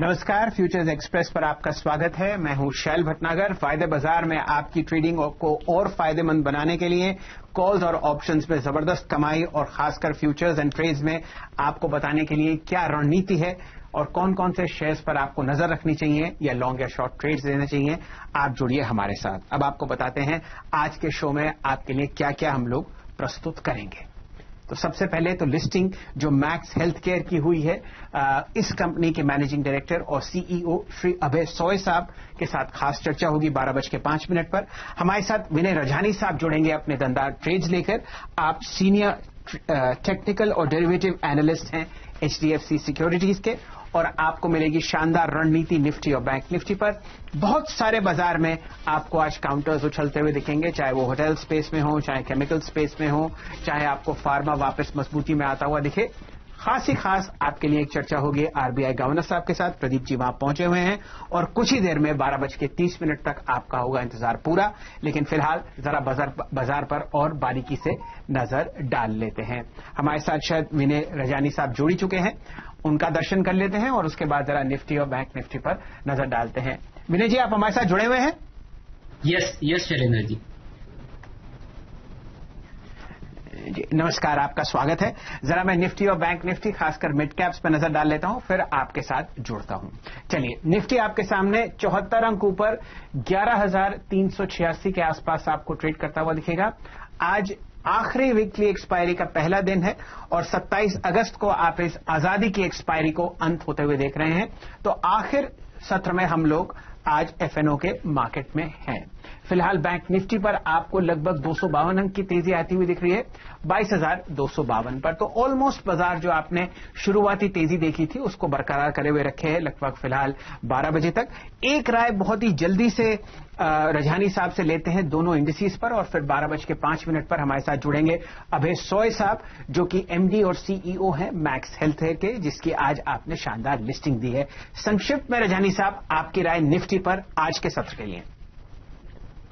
नमस्कार futures express पर आपका स्वागत है। मैं हूँ शैल भटनागर। फ़ायदे बाज़ार में आपकी ट्रेडिंग को और फ़ायदेमंद बनाने के लिए कॉल्स और ऑप्शंस में ज़बरदस्त कमाई और खासकर फ्यूचर्स एंड ट्रेड्स में आपको बताने के लिए क्या रणनीति है और कौन कौन से शेयर्स पर आपको नज़र रखनी चाहिए या लॉन्ग या शॉर्ट ट्रेड्स देने चाहिए, आप जुड़िए हमारे साथ। अब आपको बताते हैं आज के शो में आपके लिए क्या क्या हम लोग प्रस्तुत करेंगे। तो सबसे पहले तो लिस्टिंग जो मैक्स हेल्थ केयर की हुई है आ, इस कंपनी के मैनेजिंग डायरेक्टर और सीईओ श्री अभय सोय साहब के साथ खास चर्चा होगी बारह बज के पाँच मिनट पर। हमारे साथ विनय रजानी साहब जुड़ेंगे अपने दमदार ट्रेड्स लेकर। आप सीनियर टेक्निकल और डेरिवेटिव एनालिस्ट हैं एचडीएफसी सिक्योरिटीज के। और आपको मिलेगी शानदार रणनीति निफ्टी और बैंक निफ्टी पर। बहुत सारे बाज़ार में आपको आज काउंटर्स उछलते हुए दिखेंगे, चाहे वो होटल स्पेस में हो, चाहे केमिकल स्पेस में हो, चाहे आपको फार्मा वापस मजबूती में आता हुआ दिखे। खास ही खास आपके लिए एक चर्चा होगी आरबीआई गवर्नर साहब के साथ। प्रदीप जी वहाँ पहुँचे हुए हैं और कुछ ही देर में बारह बज के तीस मिनट तक आपका होगा इंतज़ार पूरा। लेकिन फ़िलहाल जरा बाज़ार बाज़ार पर और बारीकी से नज़र डाल लेते हैं। हमारे साथ शायद विनय रजानी साहब जुड़ी चुके हैं उनका दर्शन कर लेते हैं और उसके बाद जरा निफ्टी और बैंक निफ्टी पर नज़र डालते हैं। विनय जी आप हमारे साथ जुड़े हुए हैं? Yes yes Shailendra ji. जी नमस्कार आपका स्वागत है। जरा मैं निफ्टी और बैंक निफ्टी खासकर मिड कैप्स पर नज़र डाल लेता हूँ फिर आपके साथ जुड़ता हूँ। चलिए निफ्टी आपके सामने चौहत्तर अंक ऊपर ग्यारह के आसपास आपको ट्रेड करता हुआ दिखेगा। आज आखिरी वीकली एक्सपायरी का पहला दिन है और 27 अगस्त को आप इस आज़ादी की एक्सपायरी को अंत होते हुए देख रहे हैं। तो आखिर सत्र में हम लोग आज एफएनओ के मार्केट में हैं। फ़िलहाल बैंक निफ्टी पर आपको लगभग दो सौ बावन अंक की तेज़ी आती हुई दिख रही है, बाईस पर। तो ऑलमोस्ट बाज़ार जो आपने शुरुआती तेज़ी देखी थी, उसको बरकरार करे हुए रखे हैं लगभग फ़िलहाल 12 बजे तक। एक राय बहुत ही जल्दी से रजहानी साहब से लेते हैं दोनों इंडिसीज पर और फिर बारह बज के पाँच मिनट पर हमारे साथ जुड़ेंगे अभय सोय साहब, जो कि एमडी और सीईओ हैं मैक्स हेल्थ के, जिसकी आज आपने शानदार लिस्टिंग दी है। संक्षिप्त में रजहानी साहब, आपकी राय निफ्टी पर आज के सत्र के लिए।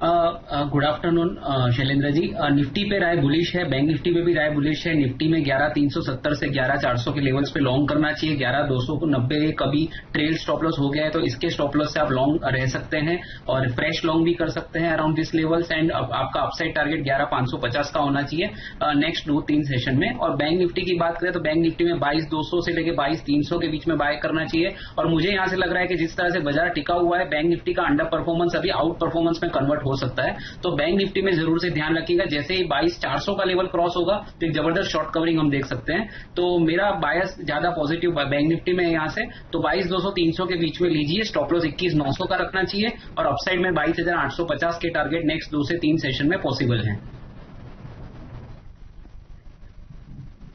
Good afternoon Shailendra ji. Nifty पे राय बुलिश है बैंक निफ्टी पे भी राय बुलिश है। निफ्टी में 11370 से 11400 के लेवल्स पे लॉन्ग करना चाहिए। 11200 को 90 कभी ट्रेल स्टॉप लॉस हो गया है तो इसके स्टॉप लॉस से आप लॉन्ग रह सकते हैं और फ्रेश लॉन्ग भी कर सकते हैं अराउंड दिस लेवल्स एंड आपका अपसाइड टारगेट ग्यारह का होना चाहिए नेक्स्ट दो तीन सेशन में। और बैंक निफ्टी की बात करें तो बैंक निफ्टी में बाईस से लेकर बाईस के बीच में बाय करना चाहिए। और मुझे यहाँ से लग रहा है कि जिस तरह से बाज़ार टिका हुआ है बैंक निफ्टी का अंडर परफॉर्मेंस अभी आउट परफॉर्मेंस में कन्वर्ट हो सकता है। तो बैंक निफ्टी में ज़रूर से ध्यान रखिएगा। जैसे ही बाईस चार सौ का लेवल क्रॉस होगा तो एक ज़बरदस्त शॉर्ट कवरिंग हम देख सकते हैं। तो मेरा बायस ज़्यादा पॉजिटिव बैंक निफ्टी में यहाँ से। तो बाईस दो सौ तीन सौ के बीच में लीजिए। स्टॉप लॉस इक्कीस नौ सौ का रखना चाहिए। और अपसाइड में बाईस हज़ार आठ सौ पचास के टारगेट नेक्स्ट दो से तीन सेशन में पॉसिबल है।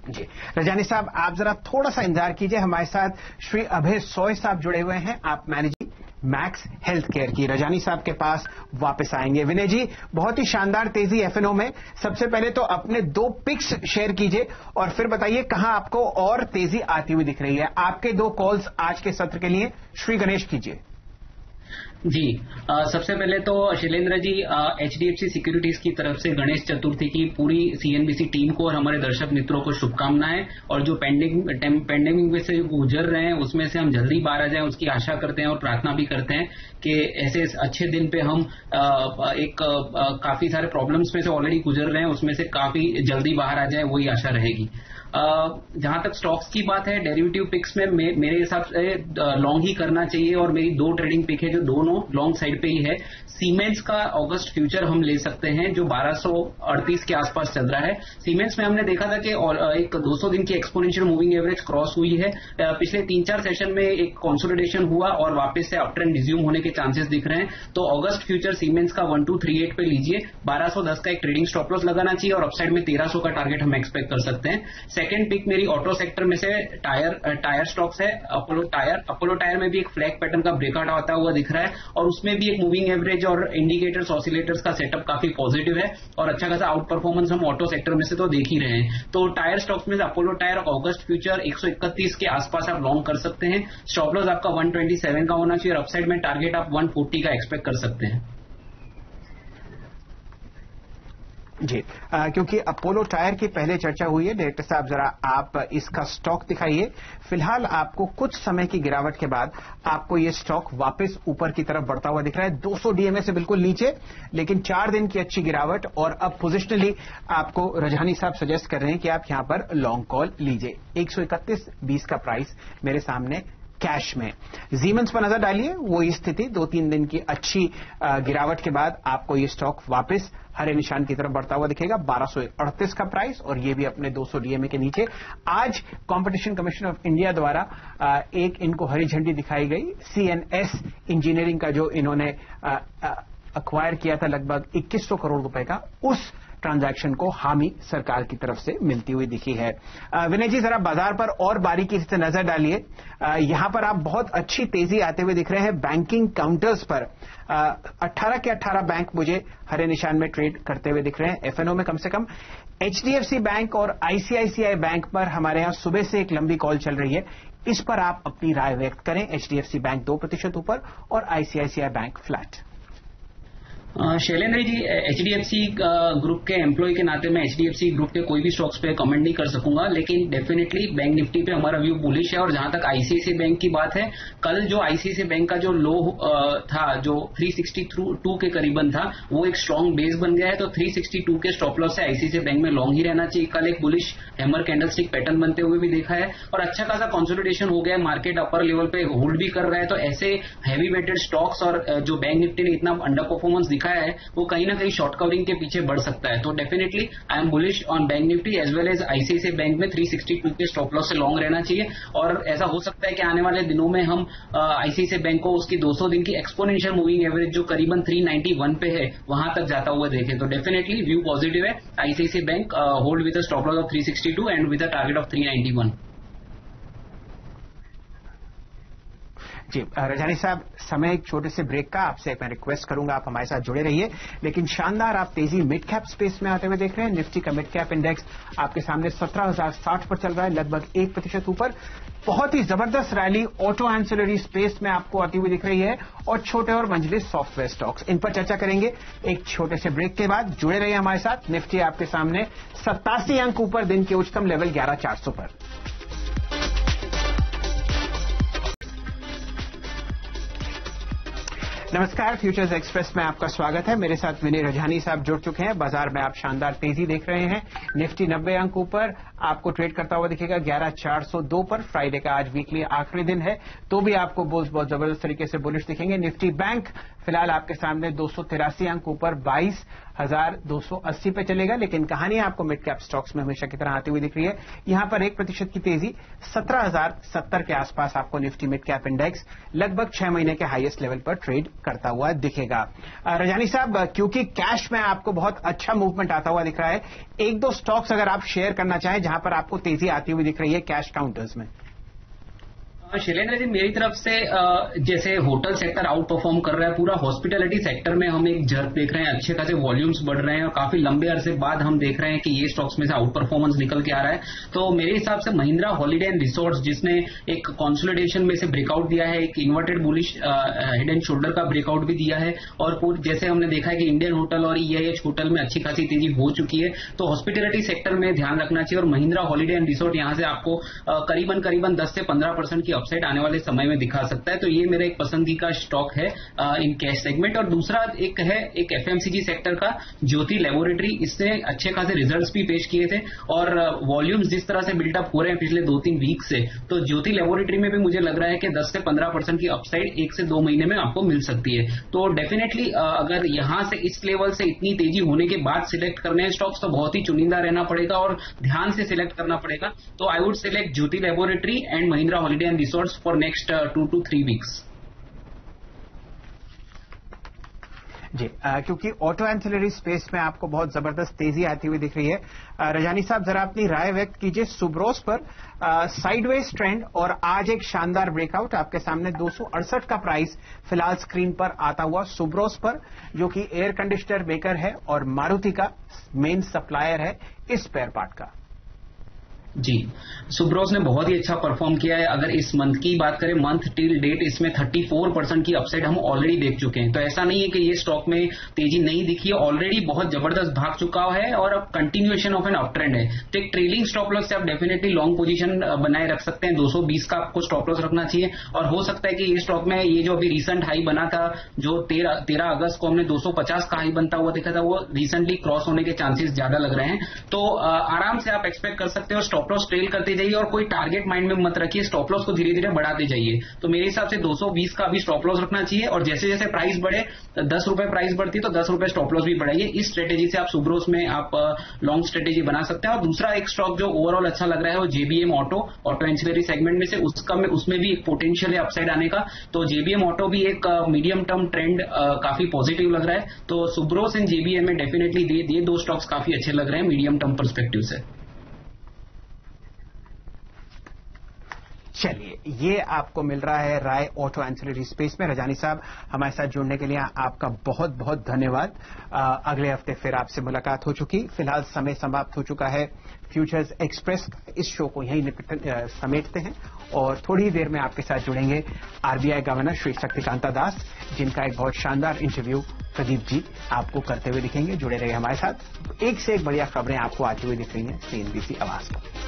जी। रजानी साहब, आप जरा थोड़ा सा इंतज़ार कीजिए। हमारे साथ श्री अभय सोय साहब जुड़े हुए हैं। आप मैनेजिंग मैक्स हेल्थ केयर की। रजानी साहब के पास वापस आएँगे। विनय जी, बहुत ही शानदार, तेज़ी एफएनओ में। सबसे पहले तो अपने दो पिक्स शेयर कीजिए और फिर बताइए कहाँ आपको और तेज़ी आती हुई दिख रही है। आपके दो कॉल्स आज के सत्र के लिए श्री गणेश कीजिए। जी आ, सबसे पहले तो शैलेंद्र जी एचडीएफसी सिक्योरिटीज की तरफ़ से गणेश चतुर्थी की पूरी सीएनबीसी टीम को और हमारे दर्शक मित्रों को शुभकामनाएँ। और जो पेंडिंग पेंडेमिक में से गुजर रहे हैं उसमें से हम जल्दी बाहर आ जाए उसकी आशा करते हैं और प्रार्थना भी करते हैं कि ऐसे अच्छे दिन पे हम आ, एक आ, काफ़ी सारे प्रॉब्लम्स में से ऑलरेडी गुजर रहे हैं उसमें से काफ़ी जल्दी बाहर आ जाए वही आशा रहेगी। जहाँ तक स्टॉक्स की बात है डेरिवेटिव पिक्स में मेरे हिसाब से लॉन्ग ही करना चाहिए और मेरी दो ट्रेडिंग पिक है जो दोनों लॉन्ग साइड पे ही है। सीमेंट्स का ऑगस्ट फ्यूचर हम ले सकते हैं, जो 1238 के आसपास चल रहा है। सीमेंट्स में हमने देखा था कि और एक 200 दिन की एक्सपोनेंशियल मूविंग एवरेज क्रॉस हुई है। पिछले तीन चार सेशन में एक कॉन्सोलिडेशन हुआ और वापस से अप ट्रेंड रिज्यूम होने के चांसेस दिख रहे हैं। तो ऑगस्ट फ्यूचर सीमेंट्स का वन टू थ्री एट पे लीजिए। 1210 का एक ट्रेडिंग स्टॉप लॉस लगाना चाहिए और अपसाइड में 1300 का टारगेट हम एक्सपेक्ट कर सकते हैं। सेकेंड पिक मेरी ऑटो सेक्टर में से टायर टायर स्टॉक्स है। अपोलो टायर अपोलो टायर में भी एक फ्लैग पैटर्न का ब्रेकआउट आता हुआ दिख रहा है और उसमें भी एक मूविंग एवरेज और इंडिकेटर्स ऑसिलेटर्स का सेटअप काफ़ी पॉजिटिव है और अच्छा खासा आउट परफॉर्मेंस हम ऑटो सेक्टर में से तो देख ही रहे हैं। तो टायर स्टॉक्स में अपोलो टायर ऑगस्ट फ्यूचर 131 के आसपास आप लॉन्ग कर सकते हैं। स्टॉप लॉस आपका 127 का होना चाहिए और अपसाइड में टारगेट आप 140 का एक्सपेक्ट कर सकते हैं। जी। आ, क्योंकि अपोलो टायर की पहले चर्चा हुई है डायरेक्टर साहब जरा आप इसका स्टॉक दिखाइए। फ़िलहाल आपको कुछ समय की गिरावट के बाद आपको ये स्टॉक वापस ऊपर की तरफ़ बढ़ता हुआ दिख रहा है। 200 डीएमए से बिल्कुल नीचे लेकिन चार दिन की अच्छी गिरावट और अब पोजिशनली आपको रजहानी साहब सजेस्ट कर रहे हैं कि आप यहाँ पर लॉन्ग कॉल लीजिए। एक सौ इकतीस बीस का प्राइस मेरे सामने कैश में। जीमेंस पर नज़र डालिए, वही स्थिति दो तीन दिन की अच्छी गिरावट के बाद आपको ये स्टॉक वापस हरे निशान की तरफ़ बढ़ता हुआ दिखेगा, बारह का प्राइस और ये भी अपने 200 डीएमए के नीचे। आज कंपटीशन कमीशन ऑफ़ इंडिया द्वारा एक इनको हरी झंडी दिखाई गई। सीएनएस इंजीनियरिंग का जो इन्होंने अक्वायर किया था लगभग 2100 करोड़ रुपए का, उस ट्रांजैक्शन को हामी सरकार की तरफ़ से मिलती हुई दिखी है। विनय जी, जरा बाज़ार पर और बारीकी से नज़र डालिए। यहाँ पर आप बहुत अच्छी तेज़ी आते हुए दिख रहे हैं बैंकिंग काउंटर्स पर। 18 के 18 बैंक मुझे हरे निशान में ट्रेड करते हुए दिख रहे हैं। एफएनओ में कम से कम एचडीएफसी बैंक और आईसीआईसीआई बैंक पर हमारे यहाँ सुबह से एक लंबी कॉल चल रही है। इस पर आप अपनी राय व्यक्त करें। एचडीएफसी बैंक दो प्रतिशत ऊपर और ICICI bank flat Shailendra ji HDFC group के एम्प्लॉय के नाते मैं एचडीएफसी ग्रुप के कोई भी स्टॉक्स पे कमेंट नहीं कर सकूँगा, लेकिन डेफिनेटली बैंक निफ्टी पे हमारा व्यू बुलिश है और जहाँ तक आईसीआईसी बैंक की बात है, कल जो आईसीआईसी बैंक का जो लो था, जो 362 के करीबन था, वो एक स्ट्रांग बेस बन गया है तो 362 के स्टॉप लॉस से आईसीआईसी बैंक में लॉन्ग ही रहना चाहिए। कल एक बुलिश हैमर कैंडल पैटर्न बनते हुए भी देखा है और अच्छा खासा कॉन्सोलिडेशन हो गया है मार्केट अपर लेवल पे होल्ड भी कर रहा है तो ऐसे हैवी वेटेड स्टॉक्स और जो बैंक निफ्टी ने इतना अंडर परफॉर्मेंस दिखा दिखाया है, वो कहीं ना कहीं शॉर्ट कवरिंग के पीछे बढ़ सकता है। तो definitely I am bullish on bank Nifty as well as ICICI bank में 362 के स्टॉप लॉस से लॉन्ग रहना चाहिए। और ऐसा हो सकता है कि आने वाले दिनों में हम आईसीआईसी बैंक को उसकी 200 दिन की एक्सपोनेंशियल मूविंग एवरेज जो करीबन 391 पे है, वहाँ तक जाता हुआ देखें। तो डेफिनेटली व्यू पॉजिटिव है। ICICI bank hold with stop loss of 362 and with target of 391 जी रजानी साहब, समय एक छोटे से ब्रेक का आपसे मैं रिक्वेस्ट करूँगा, आप हमारे साथ जुड़े रहिए। लेकिन शानदार, आप तेज़ी मिड कैप स्पेस में आते हुए देख रहे हैं। निफ्टी का मिड कैप इंडेक्स आपके सामने सत्रह पर चल रहा है, लगभग एक प्रतिशत ऊपर। बहुत ही ज़बरदस्त रैली ऑटो एंसिलरी स्पेस में आपको आती हुई दिख रही है और छोटे और मंजिले सॉफ्टवेयर स्टॉक्स इन पर चर्चा करेंगे एक छोटे से ब्रेक के बाद। जुड़े रहिए हमारे साथ। निफ्टी आपके सामने सत्तासी अंक ऊपर दिन के उच्चतम लेवल ग्यारह चार पर। नमस्कार फ्यूचर्स एक्सप्रेस में आपका स्वागत है। मेरे साथ विनय रजानी साहब जुड़ चुके हैं। बाज़ार में आप शानदार तेज़ी देख रहे हैं। निफ्टी नब्बे अंक ऊपर आपको ट्रेड करता हुआ दिखेगा। ग्यारह चार सौ दो पर फ्राइडे का आज वीकली आखिरी दिन है। तो भी आपको बोल्स बहुत ज़बरदस्त तरीके से बुलिश दिखेंगे। निफ्टी बैंक फ़िलहाल आपके सामने दो सौ तिरासी अंक ऊपर, बाईस हज़ार दो सौ अस्सी पे चलेगा। लेकिन कहानी आपको मिड कैप स्टॉक्स में हमेशा की तरह आती हुई दिख रही है। यहाँ पर एक प्रतिशत की तेज़ी, सत्रह हज़ार सत्तर के आसपास आपको निफ्टी मिड कैप इंडेक्स लगभग छह महीने के हाईएस्ट लेवल पर ट्रेड करता हुआ दिखेगा। रजानी साहब, क्योंकि कैश में आपको बहुत अच्छा मूवमेंट आता हुआ दिख रहा है। एक दो स्टॉक्स अगर आप शेयर करना चाहें जहाँ पर आपको तेज़ी आती हुई दिख रही है कैश काउंटर्स में। शैलेंद्र जी, मेरी तरफ़ से जैसे होटल सेक्टर आउट परफॉर्म कर रहा है, पूरा हॉस्पिटलिटी सेक्टर में हम एक जर्क देख रहे हैं, अच्छे खासे वॉल्यूम्स बढ़ रहे हैं और काफ़ी लंबे अरसे बाद हम देख रहे हैं कि ये स्टॉक्स में से आउट परफॉर्मेंस निकल के आ रहा है। तो मेरे हिसाब से महिंद्रा हॉलीडे एंड रिसोर्ट्स जिसने एक कॉन्सोलिडेशन में से ब्रेकआउट दिया है, एक inverted bullish head and shoulder का ब्रेकआउट भी दिया है और जैसे हमने देखा है कि इंडियन होटल और ईआईएच होटल में अच्छी खासी तेज़ी हो चुकी है तो हॉस्पिटलिटी सेक्टर में ध्यान रखना चाहिए और महिंद्रा हॉलीडे एंड रिसोर्ट यहाँ से आपको करीबन करीबन दस से पंद्रह परसेंट की अपसाइड आने वाले समय में दिखा सकता है। तो ये मेरा एक पसंदी का स्टॉक है इन कैश सेगमेंट और दूसरा एक है, एक एफएमसीजी सेक्टर का, ज्योति लेबोरेटरी इसने अच्छे खासे रिजल्ट्स भी पेश किए थे और वॉल्यूम्स जिस तरह से बिल्डअप हो रहे हैं पिछले दो तीन वीक से तो ज्योति लेबोरेटरी में भी मुझे लग रहा है कि 10 से 15 परसेंट की अपसाइड एक से दो महीने में आपको मिल सकती है। तो डेफिनेटली अगर यहाँ से इस लेवल से इतनी तेज़ी होने के बाद सिलेक्ट करने हैं स्टॉक्स तो बहुत ही चुनिंदा रहना पड़ेगा और ध्यान से सिलेक्ट करना पड़ेगा। तो I would select Jyoti laboratory and Mahindra holiday and for next next uh, two to three weeks. जी आ, क्योंकि ऑटो एंसिलरी स्पेस में आपको बहुत ज़बरदस्त तेज़ी आती हुई दिख रही है। रजानी साहब जरा अपनी राय व्यक्त कीजिए सुब्रोस पर। साइडवेज ट्रेंड और आज एक शानदार ब्रेकआउट आपके सामने दो सौ अड़सठ का प्राइस फ़िलहाल स्क्रीन पर आता हुआ सुब्रोस पर जो कि एयर कंडीशनर मेकर है और मारुति का मेन सप्लायर है इस पेयर पार्ट का। जी। सुब्रोस ने बहुत ही अच्छा परफॉर्म किया है। अगर इस मंथ की बात करें मंथ टिल डेट इसमें 34 परसेंट की अपसाइड हम ऑलरेडी देख चुके हैं। तो ऐसा नहीं है कि ये स्टॉक में तेज़ी नहीं दिखी है। ऑलरेडी बहुत ज़बरदस्त भाग चुका है और अब continuation of an up trend है। तो एक ट्रेलिंग स्टॉप लॉस से आप डेफिनेटली लॉन्ग पोजीशन बनाए रख सकते हैं। 220 का आपको स्टॉप लॉस रखना चाहिए। और हो सकता है कि ये स्टॉक में ये जो अभी रिसेंट हाई बना था, जो तेरह तेरह अगस्त को हमने 250 का हाई बनता हुआ देखा था, वो रिसेंटली क्रॉस होने के चांसेस ज़्यादा लग रहे हैं। तो आराम से आप एक्सपेक्ट कर सकते हो स्टॉप लॉस ट्रेल करते जाइए और कोई टारगेट माइंड में मत रखिए स्टॉप लॉस को धीरे धीरे बढ़ाते जाइए। तो मेरे हिसाब से 220 का अभी स्टॉप लॉस रखना चाहिए और जैसे जैसे प्राइस बढ़े, दस रुपए प्राइस बढ़ती तो दस रुपए स्टॉप लॉस भी बढ़ाइए। इस स्ट्रेटेजी से आप सुब्रोस में आप लॉन्ग स्ट्रेटेजी बना सकते हैं। और दूसरा एक स्टॉक जो ओवरऑल अच्छा लग रहा है वो JBM auto auto ancillary segment में से उसका उसमें भी एक पोटेंशियल है अपसाइड आने का। तो जेबीएम ऑटो भी एक मीडियम टर्म ट्रेंड काफ़ी पॉजिटिव लग रहा है। तो सुब्रोस एंड जेबीएम में डेफिनेटली ये दो स्टॉक्स काफ़ी अच्छे लग रहे हैं मीडियम टर्म परस्पेक्टिव से। चलिए, ये आपको मिल रहा है राय ऑटो एंसिलरी स्पेस में। रजानी साहब, हमारे साथ जुड़ने के लिए आपका बहुत बहुत धन्यवाद अगले हफ़्ते फिर आपसे मुलाकात हो चुकी। फ़िलहाल समय समाप्त हो चुका है। फ्यूचर्स एक्सप्रेस इस शो को यहीं समेटते हैं और थोड़ी देर में आपके साथ जुड़ेंगे आरबीआई गवर्नर श्री शक्तिकांता दास, जिनका एक बहुत शानदार इंटरव्यू प्रदीप जी आपको करते हुए दिखेंगे। जुड़े रहे हमारे साथ। एक से एक बढ़िया खबरें आपको आती हुई दिख रही हैं। सीएनबीसी आवाज़ पर।